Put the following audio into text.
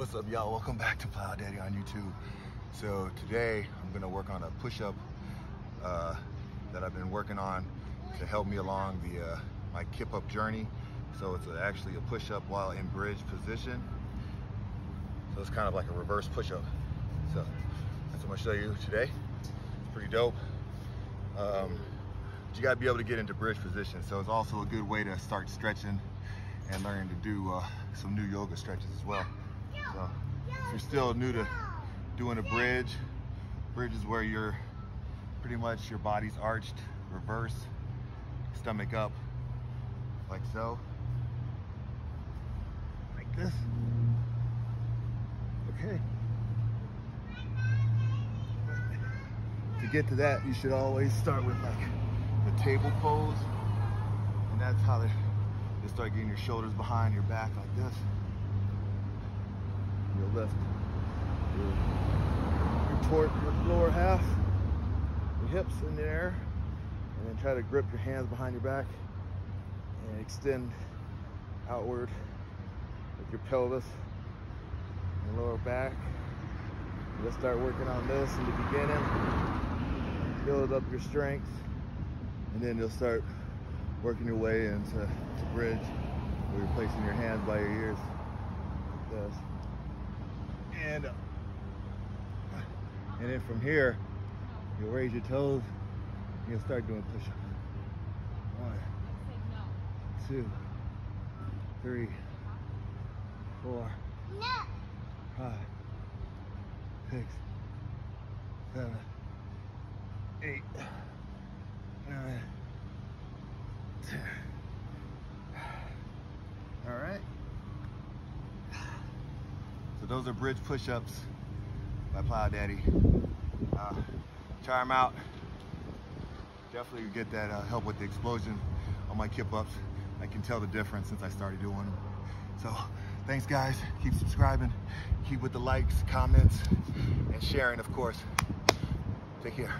What's up, y'all? Welcome back to PlyoDaddy on YouTube. So today I'm gonna work on a push-up uh, that I've been working on to help me along the uh, my kip up journey. So it's a, actually a push-up while in bridge position. So it's kind of like a reverse push-up. So that's what I'm gonna show you today. It's pretty dope. Um, you gotta be able to get into bridge position. So it's also a good way to start stretching and learning to do uh, some new yoga stretches as well. So if you're still new to doing a bridge, bridge is where you're pretty much your body's arched, reverse, stomach up, like so. Like this. Okay. To get to that, you should always start with like the table pose. And that's how they, you start getting your shoulders behind your back like this. Your, your, your lower half, your hips in the air, and then try to grip your hands behind your back and extend outward with your pelvis and lower back. Let's start working on this in the beginning. Build up your strength, and then you'll start working your way into bridge where you're placing your hands by your ears like this. And, uh, and then from here, you'll raise your toes, and you'll start doing push-ups. One, two, three, four, five, six, seven, eight, nine, those are bridge push-ups by PlyoDaddy. Uh, try them out. Definitely get that uh, help with the explosion on my kip ups. I can tell the difference since I started doing them. So thanks guys. Keep subscribing. Keep with the likes, comments, and sharing of course. Take care.